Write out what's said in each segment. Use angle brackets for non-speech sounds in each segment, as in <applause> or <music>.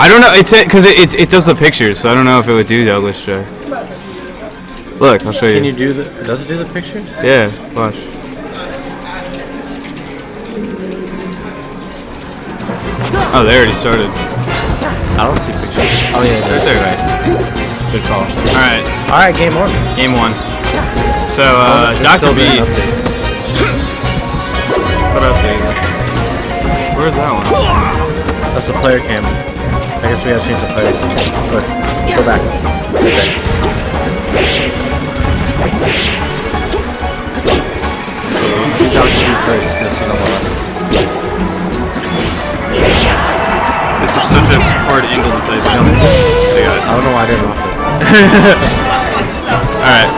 I don't know. It's it because it, it it does the pictures, so I don't know if it would do Douglas Strike. Look, I'll show you. Can you do the? Does it do the pictures? Yeah, watch. Oh, they already started. I don't see pictures. Oh yeah, Right that's there. right. Good call. All right, All right, game one. game one. So, uh, There's Dr. B. been an update. What update? Where's that one? That's the player cam. I guess we gotta change the player cam. Look, go back. Okay. Do Dr. B first, because he's on the left. This is such a hard angle to type. I don't know why I didn't offer. <laughs> All right.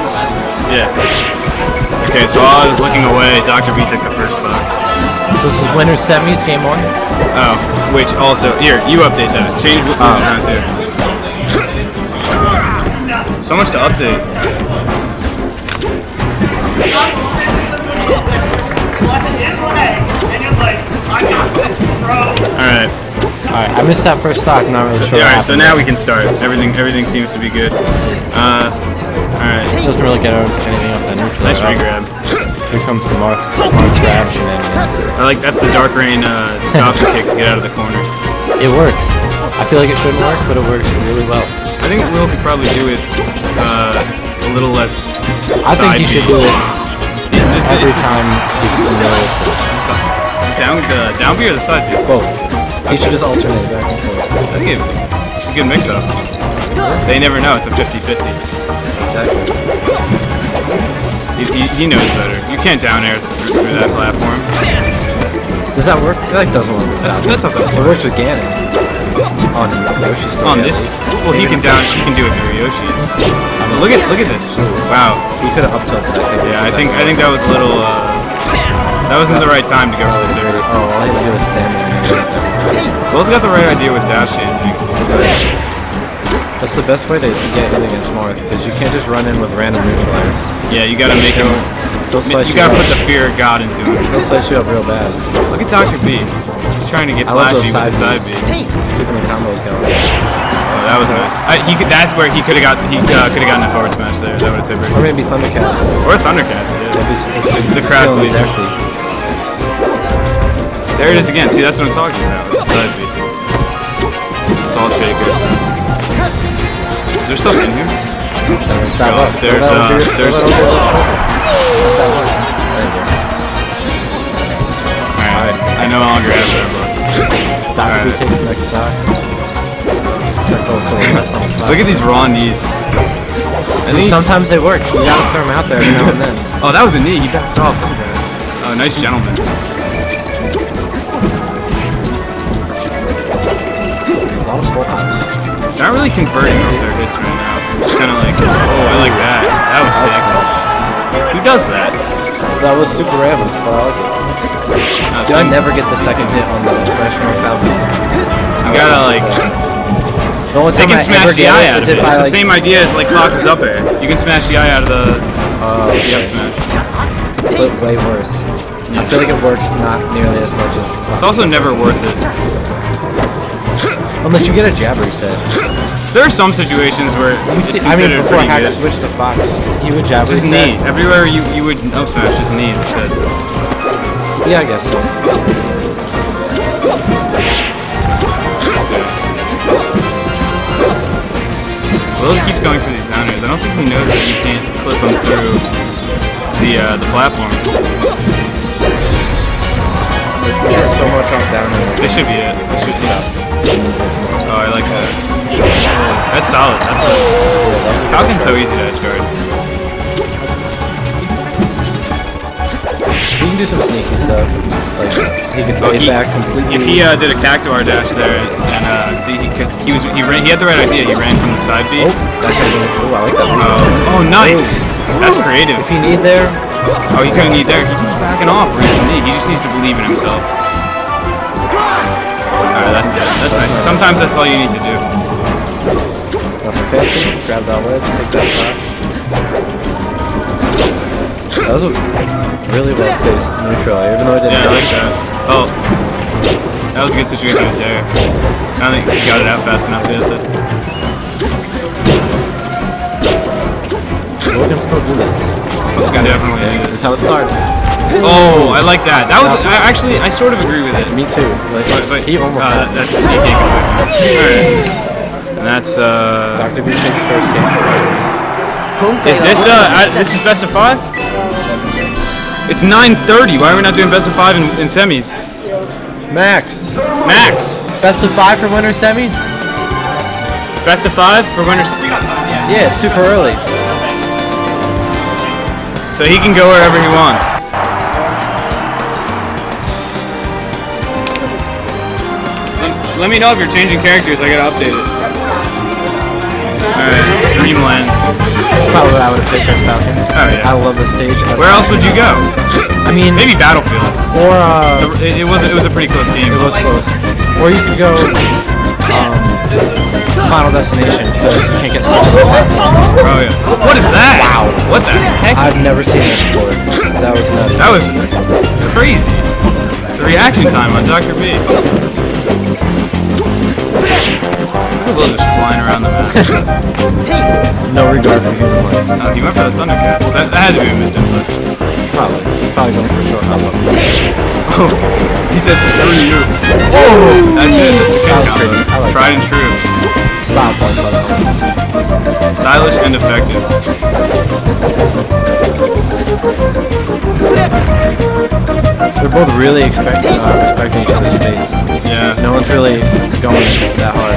Yeah. Okay, so while I was looking away, Dr. B took the first stock. So this is winners semis, game one. Oh, which also here you update that. Change what Oh. was around too. So much to update. All right. Alright, I missed that first stock, not really sure. Yeah, all right. So now we can start. Everything everything seems to be good. Uh, all right. doesn't really get anything off that neutral. Nice regrab. Here comes the Marth, Marth grab. I like that's the dark rain uh, dropper kick to get out of the corner. It works. I feel like it shouldn't work, but it works really well. I think Will could probably do it uh, a little less. I think he should do it Yeah, every time he's scenarios. it's- Down the down B or the side B? Both. He should just alternate back and forth. I think it, it's a good mix-up. They never know. It's a 50-50. Exactly. He, he, he knows better. You can't down air through, through that platform. Does that work? Like doesn't work that. that's also It works with Ganon. On Yoshi's on this. Well, he can down. He can do it through Yoshi's. Look at look at this. Wow. He could have up tilted. I think. Yeah, I think I think that was a little. Uh, that wasn't the right time to go for the zero. Oh, all he had to do was stand there. Will's got the right idea with dash dancing. That's the best way to get in against Marth, because you can't just run in with random neutralizers. Yeah, you gotta make him. They'll slice You you, gotta up. put the fear of God into him. They'll slice you up real bad. Look at Dr. B. He's trying to get I love flashy those with side the side B. Bs. Keeping the combos going. Oh, that was nice. I, he could. That's where he could have got. He uh, could have gotten a forward smash there. That would have tipped Or maybe Thundercats. Or Thundercats. If Yeah. he's, if he's The crowd feeling pleases. There it is again. See, that's what I'm talking about. The side B. Salt shaker. Is there stuff in here? There's bad Oh, luck. There's, that uh, over your- throw there's- that over your left shoulder. That's bad luck. There you go. All right. I no longer have that look. Dr. B Alright. takes the next stock. Check those to the left on the Look at these raw knees. I think. Sometimes they work. You gotta throw them out there every now and then. Oh, that was a knee. He backed off. Look. Oh, nice gentleman. Not really converting off their hits right now. It's kind of like, oh, I like that. That was sick. Who does that? That was super random. but I like it. Uh, I never get the second hit on the Smash Mouth Falcon. You gotta like. The only They can I smash the eye out of it. if I It's the like, same idea as like Fox's up air. You can smash the eye out of the uh, the up smash. but way worse. I feel like it works not nearly as much as It's also never worth it. Unless you get a jab reset. <laughs> There are some situations where You it's see, I mean, before Hack good. switched to Fox, he would jab Just reset. knee. Everywhere you you would up smash, just knee instead. Yeah, I guess so. Will keeps going for these down airs. I don't think he knows that you can't clip them through the uh, the platform. He has so much off down. This should be it. This should yeah. Oh, I like that. That's solid. That's solid. Falcon's so easy to edge guard. He can do some sneaky stuff. Like he can Oh, he- back completely. If he uh, did a cactuar dash there, and uh, see, because he, was he ran, he had the right idea. He ran from the side B. oh, that could have been. Oh, I like that. Oh, oh, nice. That's creative. If you need there, Oh, he couldn't need there. He keeps backing off. He just needs to believe in himself. That's it. That's nice. Sometimes that's all you need to do. nothing fancy. Grab that ledge, take that stock. That was a really well spaced neutral, even though I didn't Yeah, I like that. Oh. That was a good situation right there. I don't think he got it out fast enough to hit. We can still do this. This guy definitely This is. is how it starts. Oh, I like that. That was I, actually I sort of agree with it. Me too. Like, But, but he almost uh, had that's he can't go back. Alright. And that's uh Dr. B takes first game. Is this uh I, this is best of five? It's 9:30. Why are we not doing best of five in, in semis? Max. Max, Best of five for winner semis? best of five for winners. Yeah, super early. So he can go wherever he wants. Let- me know if you're changing characters. I gotta update it. Alright, Dreamland. That's probably what I would have picked as Falcon. Oh, yeah. I love the stage. as Where else would you go? I mean, Maybe Battlefield. or uh, It, it was it was a pretty close game. it was close. Or you could go um, Final Destination because you can't get stuck on the. Oh yeah. What is that? Wow. What the heck? I've never seen that before. That was nuts. That was crazy. The reaction time on Dr. B. At just flying around the map. <laughs> No regard for human life. Oh, he went for the Thundercats. That, that had to be a misinput. Probably. He's probably going for a short hop up. Oh, he said screw you. Oh, that's it. That's the kick combo. like Tried and true. Stop points on that one. Stylish and effective. They're both really expecting, uh, respecting each other's space. Yeah. No one's really going that hard.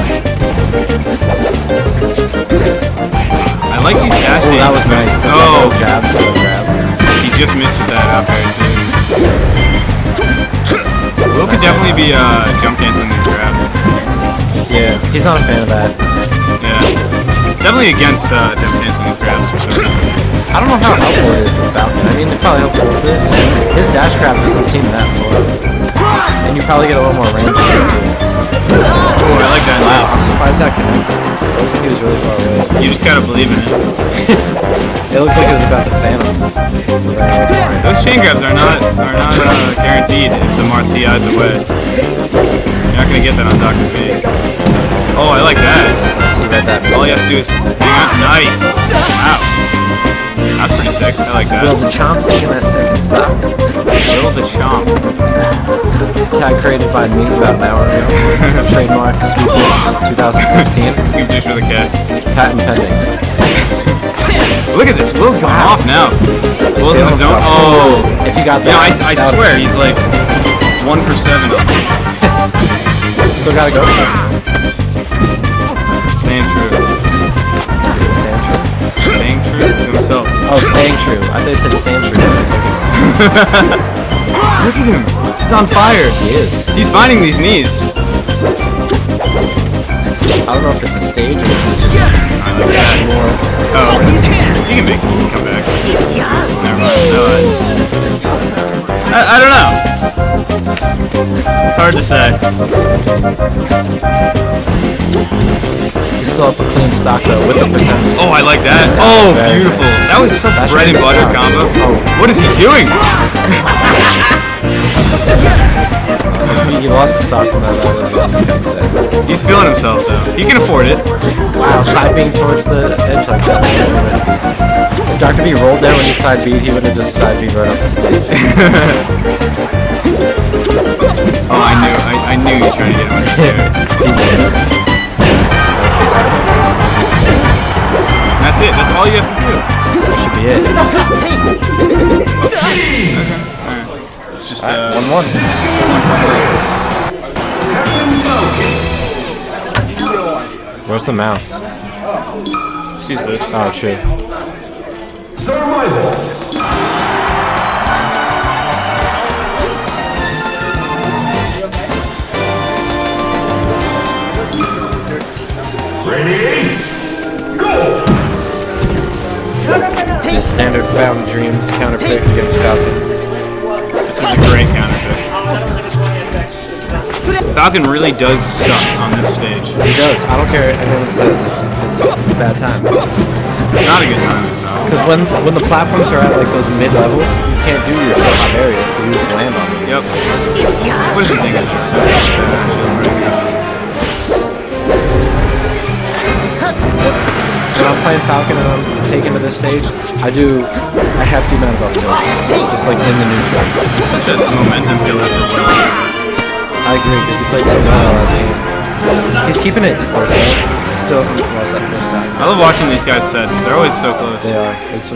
I like these dash Oh, that was nice. Oh, double jab to the grab. he just missed with that out there too. Will could definitely be uh, jump canceling these grabs. Yeah, he's not a fan of that. Yeah. Definitely against uh, jump canceling these grabs for some reason. I don't know how helpful it is with Falcon. I mean, it probably helps a little bit. His dash grab doesn't seem that slow. And you probably get a little more range in it too. Oh, I like that. Wow, I'm surprised that connected. It looked like he was really far away. You just gotta believe in it. <laughs> It looked like it was about to phantom. Those chain grabs are not are not uh, guaranteed if the Marth DI's away. You're not gonna get that on Dr. B. Oh, I like that. He read that. All he has to do is hang on. Nice. Wow. That's pretty sick. I like Will that. the Chomp taking that second stock? Will the Chomp. Tag created by me about an hour ago. <laughs> Trademark Scoop Dish 2016. <laughs> Scoop dish for the cat. Patent pending. Look at this. Will's going off now. Will's in the zone. Oh. If you got Yeah, that, I, I that swear he's like one for seven. <laughs> Still gotta go. Staying true. Staying true. To himself. Oh, staying true. I thought you said staying true. <laughs> Look at him. He's on fire. He is. He's finding these knees. I don't know if it's a stage or if it's just I like that. more. Oh, he can make he can come back. Never mind. No, I, I, I don't know. It's hard to say. Still up a clean stock though with the percentage. Oh, I like that. Oh, beautiful. That was such That bread and butter stock. combo. Oh. What is he doing? <laughs> He, lost the stock from that level. You can say. He's feeling himself though. He can afford it. Wow, side being towards the edge like that. was very risky. If Dr. B rolled there when he side beat, he would have just side beat right up the stage. <laughs> Oh, I knew. I, I knew he was trying to get him <laughs> all you have to do. That should be it. <laughs> okay. Alright. It's just uh, One one. Where's the mouse? Just use this. Oh, true. The standard Fountain of Dreams counter pick against Falcon. This is a great counter pick. Falcon really does suck on this stage. He does. I don't care if anyone says it's it's a bad time. It's not a good time as well. Because when when the platforms are at like those mid levels, you can't do your short hop aerials because you just land on them. Yep. What is he thinking? When I'm playing Falcon and I'm taken to this stage, I do a hefty amount of up tilts, just like in the neutral. This is such a momentum killer for. I agree, because he played so well last game. He's keeping it close. Still hasn't lost that first time. I love watching these guys' sets. They're always so close. They are. It's,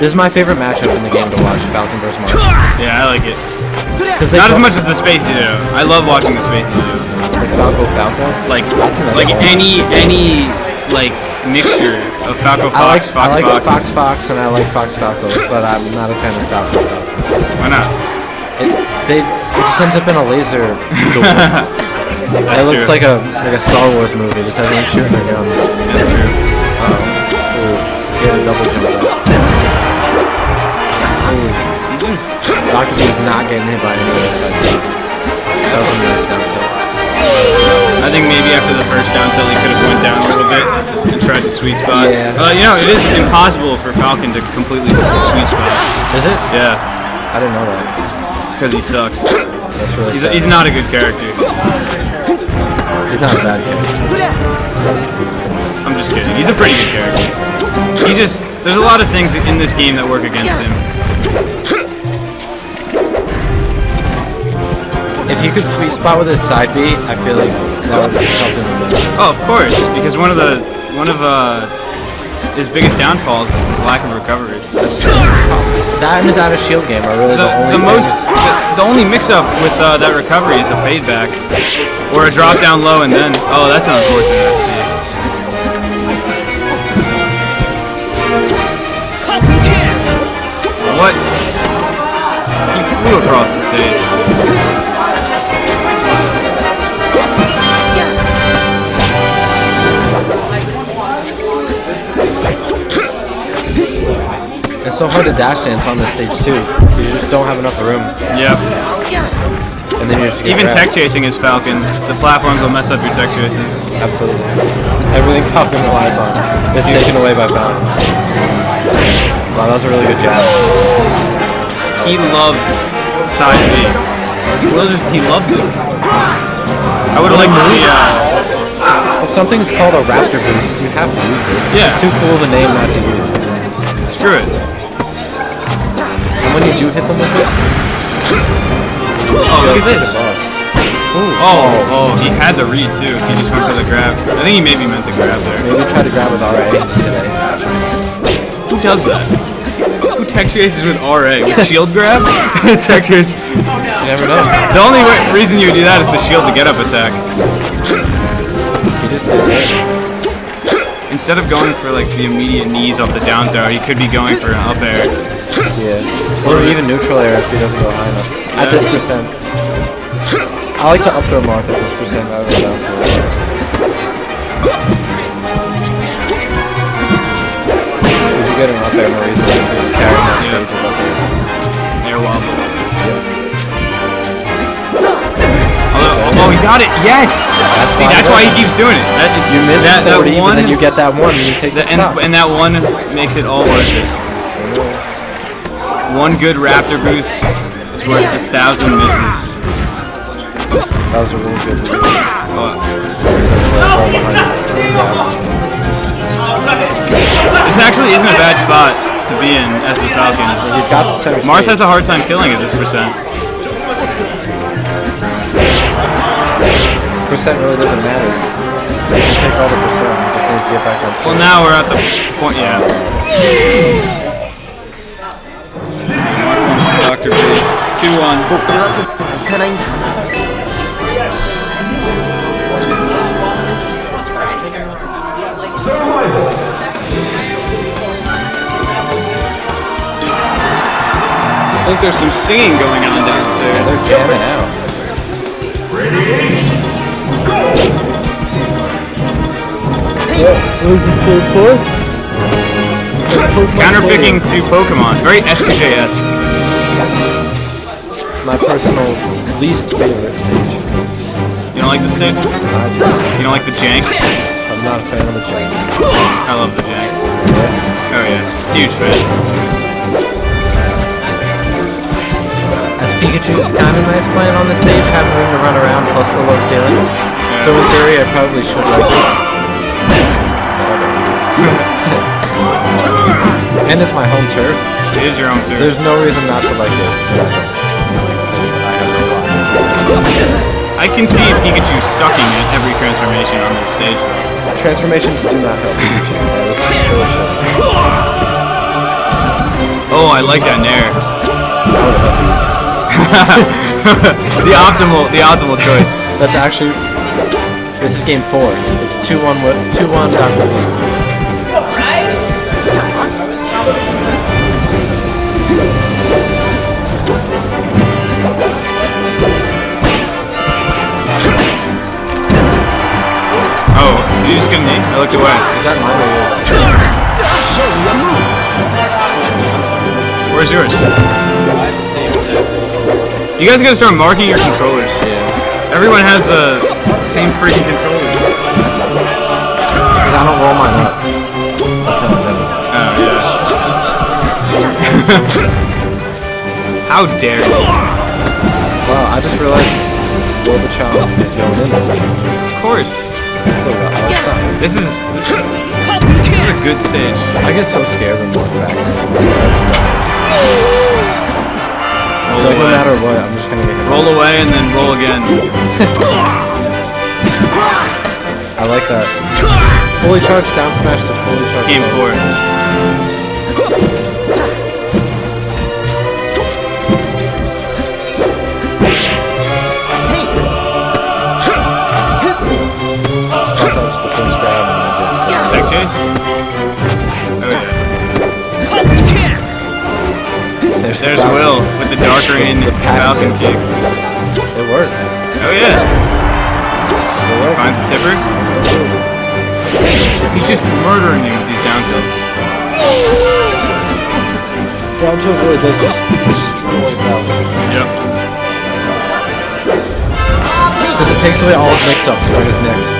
this is my favorite matchup in the game to watch, Falcon versus Marth. Yeah, I like it. Not as much as the Spacey do. I love watching the Spacey do. like Falco Falco. Like, I think that's like any any like mixture of Falco I like Fox, Fox I like Fox. Fox Fox and I like Fox Falco, but I'm not a fan of Falco Falco. Why not? It, they it just ends up in a laser <laughs> it looks true. like a like a Star Wars movie, just everyone shooting their guns. That's true. Uh-oh. Ooh, had a double jump up. Ooh, just Dr. B is not getting hit by any of beats. That was a nice down tilt. I think maybe after the first down tilt he could have went down a little bit and tried the sweet spot. Yeah. Uh, you know, it is impossible for Falcon to completely sweet spot. Is it? Yeah, I didn't know that. because he sucks. That's really He's, sad. he's not a good character. He's not a bad kid. I'm just kidding. He's a pretty good character. He just there's a lot of things in this game that work against him. If he could sweet spot with his side beat, I feel like that would help him. Oh, of course, because one of the one of uh, his biggest downfalls is his lack of recovery. That and his out of shield game are really The, the, only the most the, the only mix up with uh, that recovery is a fade back or a drop down low and then oh that's unfortunate. I. What? He flew across the stage. It's so hard to dash dance on this stage too. You just don't have enough room, Yep. and then you just get Even tech chasing is Falcon. The platforms will mess up your tech chases. Absolutely. Everything <laughs> Falcon relies on is taken away by Falcon. Wow, that was a really good jab. He loves side B. He loves, he loves it. I would have liked to see. Uh, If something's called a Raptor Boost, you have to use it. Yeah. It's too cool of a name not to use. screw it. And when you do hit them with it, Oh, look at this. a boss. Ooh. Oh, oh, he had the read too. He just went for the grab. I think he maybe meant to grab there. Maybe try to grab with RA today. Who does that? Who tech chases with RA? With shield grab? <laughs> tech chase. You never know. The only way, reason you would do that is to shield the get up attack. He just did it. Instead of going for like the immediate knees off the down throw, he could be going for an up air. Yeah. Or even neutral air if he doesn't go high enough. At this percent. I like to up throw Marth at this percent rather than down throw. Because you get an up air more easily. You just carry that stage of up airs. Air wobble. Although, oh, he got it. Yes. See, that's why he keeps doing it. That, it's, You miss that, 40, that one, but then you get that one and you take the that- and, stop. and that one makes it all worth it. One good Raptor boost is worth a thousand misses. that was a really good move. Roll behind it. this actually isn't a bad spot to be in as the Falcon. He's got center Marth has a hard time killing at this percent. Percent really doesn't matter. You can take all the percent. He just needs to get back on Well, now we're at the point, yeah. 2 1. I think there's some singing going on downstairs. They're jamming out. Counter picking to Pokemon. Very STJ-esque. My personal least favorite stage. You don't like the stage? I do. You don't like the jank? I'm not a fan of the jank. I love the jank. Oh yeah, huge fan. As Pikachu, it's kind of nice playing on this stage, having room to run around, plus the low ceiling. So in theory, I probably should like it. <laughs> and it's my home turf. It is your home turf. There's no reason not to like it. Can see Pikachu sucking at every transformation on this stage. Transformations do not help Pikachu. That bullshit. Oh, I like that Nair. That would help you. the optimal, the optimal choice. That's actually. This is game four. It's 2 1 with 2 1 you just get a knee? I looked away. Is that mine or yours? Where's yours? You guys gotta start marking your controllers. Yeah. Everyone has the same freaking controller. Because I don't roll mine up. That's how I do it. Oh yeah. <laughs> How dare you? Wow, I just realized Gorbachev is going in this game. Of course. I still got all the stuff. This is, this is a good stage. I get so scared when walking back. I just don't. Roll Like, no away. matter what, I'm just gonna get hit. Roll away and then roll again. I like that. Fully charged down smash to fully charged. down four. Grabbed. Tech chase? Oh yeah. There's, the Will with the Dark Rain The Falcon kick. It works. Oh yeah. It works. Finds the tipper. He's just murdering you with these down tilts. Down tilt really does just destroy Falcon. Yep. Because it takes away all his mix-ups for his next.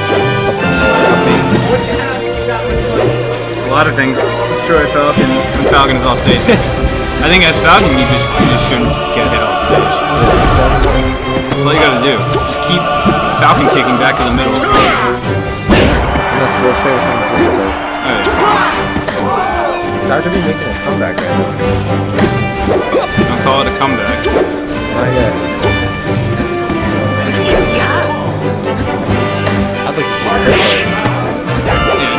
A lot of things destroy Falcon when Falcon is off stage. I think as Falcon, you just you just shouldn't get hit off stage. That's all you gotta do. Just keep Falcon kicking back to the middle. That's Will's favorite thing to do, so. yeah. Dr. B making a comeback right now. Don't call it a comeback. Not yet. I'd like to see a crit fight. Yeah,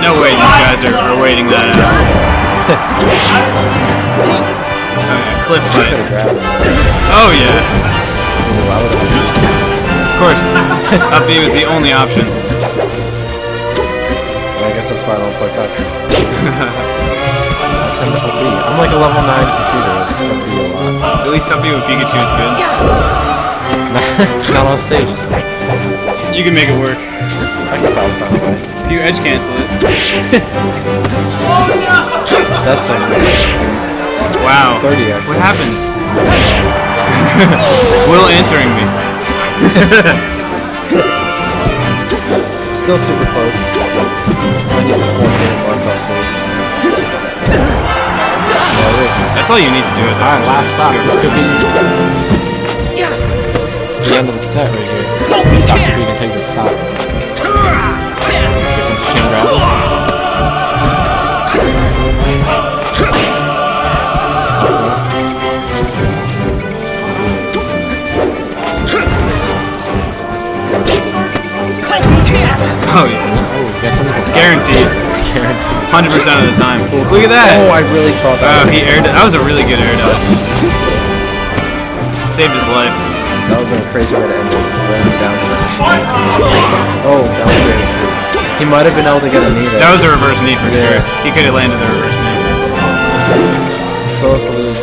no way these guys are, are waiting that out. Oh <laughs> yeah, cliff Could fight. have grabbed him. Oh yeah, Ooh, I would have just. of course. <laughs> Up B was the only option. I guess that's why I don't play Falcon. I tend to up B. I'm like a level 9 shooter. I just up B a lot. At least up B with Pikachu is good. <laughs> Not on stage. You can make it work. I could probably find a way. If you edge cancel it. <laughs> That's so weird. Wow. 30x. What happened? <laughs> Will answering me. <laughs> Still super close. I need to one hit once off stage. That's all you need to do at that Alright, last stop. This could be the end of the set right here. Dr. B can take the stop. Oh yeah. Oh, got something Guaranteed. Guaranteed. 100% of the time. Look at that. Oh, I really thought that. Wow, was he aired That was a really good air dodge. Saved his life. That would have been a crazy way to end it. Random down smash. Oh, that was great. He might have been able to get a knee there. That was a reverse knee for Yeah. sure. He could have landed the reverse knee. So is the lead.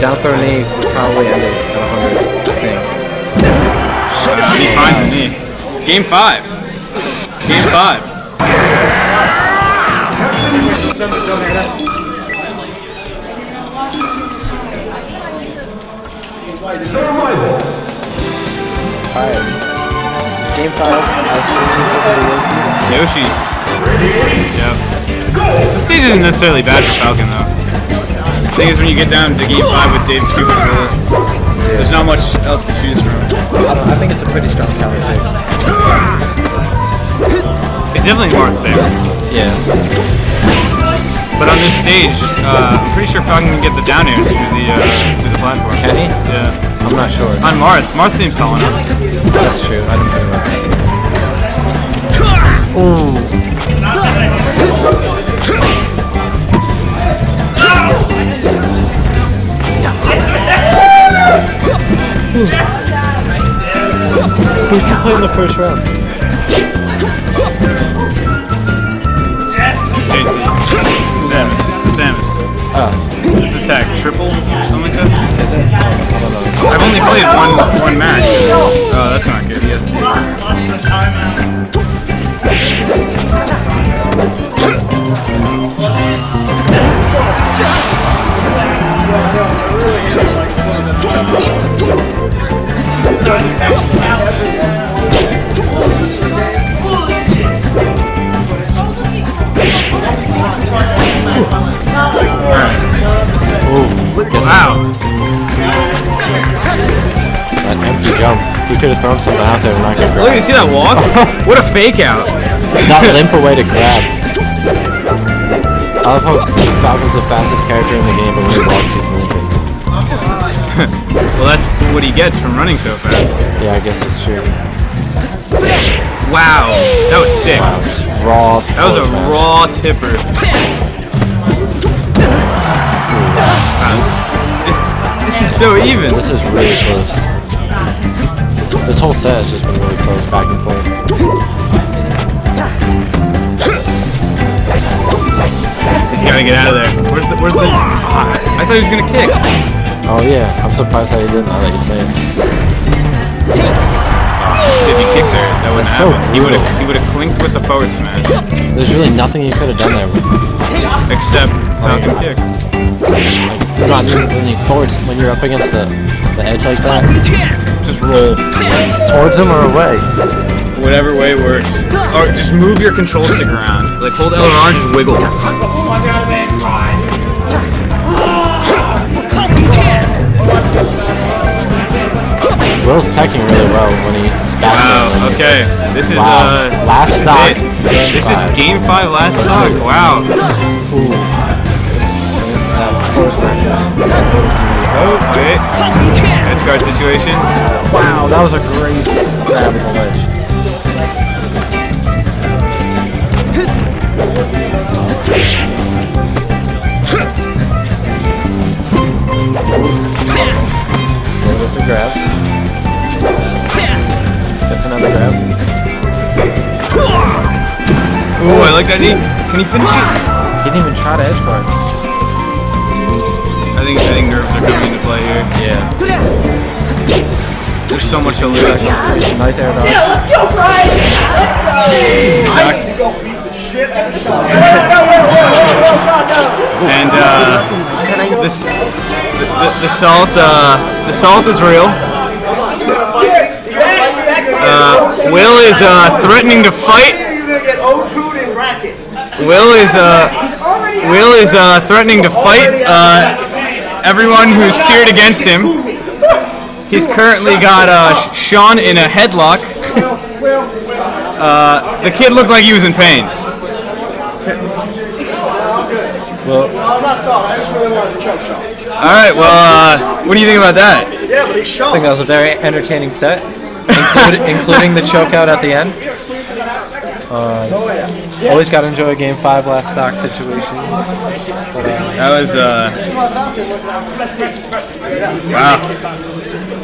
Down throw knee would probably end it at 100, I think. Uh, and he finds a knee. Game five. Game five. Alright. Game 5, I assume we took the Yoshis. Yoshi's. Yep. This stage isn't necessarily bad for Falcon though. The thing is when you get down to game five with Dave's stupid there's not much else to choose from. I, I think it's a pretty strong counter pick. It's definitely Marth's favorite. Yeah. But on this stage, uh, I'm pretty sure Falcon can get the down airs through the uh, through the platform. Can he? Yeah. I'm not sure. On Marth, Marth seems tall enough. That's true. I didn't think about that. Ooh. We can play in the first round. Samus. Samus. Oh, this Is this tag triple or something like that? is it? Oh, I've only played one one match. Oh, that's not good. He has to. Ooh. Wow. An empty jump. He could have thrown something out there and not get Look, you see that walk? What a fake out. That limp away to grab. I love how Falcon's the fastest character in the game, but when he walks, he's limping. <laughs> Well, that's what he gets from running so fast. Yeah, I guess it's true. Wow. That was sick. Wow, raw. That was a raw tipper. Wow. This this is so even. This is really close. This whole set has just been really close, back and forth. He's gotta get out of there. Where's the where's the? Ah, I thought he was gonna kick. Oh yeah, I'm surprised that he didn't. Now that you say it. If he kicked there, that wouldn't so happen. He would have he would have clinked with the forward smash, There's really nothing you could have done there. except Falcon kick. Like, not even when you forwards when you're up against the, the edge like that. Just roll. Towards him or away? Whatever way works. Or just move your control stick around. Like hold L and R and just wiggle. Will's teching really well when he's back. Wow. Okay. This is Wow. uh. Last this is it. game This is game five. Last stock. Wow. Ooh. That forward. Oh wait. Edge guard situation. Wow, that was a great grab with the ledge. That's a grab. That's another grab. Ooh, I like that knee. Can he finish it? He didn't even try to edge guard. I think I think nerves are coming into play here. Yeah. There's so much to lose. Nice air dodge. Yeah, Let's go, Brian! Let's go! I need to go beat the shit out of Sean. No, no, no, no, no, Sean, no. And uh, this the, the, the salt uh, the salt is real. Uh, Will is uh, threatening to fight. You're gonna get O2'd in bracket. Will is uh, Will is uh, threatening to fight uh, everyone who's cheered against him. He's currently got uh, Sean in a headlock. Uh, the kid looked like he was in pain. Well, I'm not soft. I just really wanted to choke. All right, well, uh, what do you think about that? Yeah, but. I think that was a very entertaining set, including, including the choke out at the end. Uh, always got to enjoy a game five last stock situation. But, uh, That was uh, wow.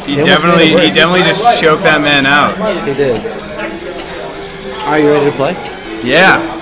He definitely, he definitely just choked that man out. he did. Are you ready to play? Yeah.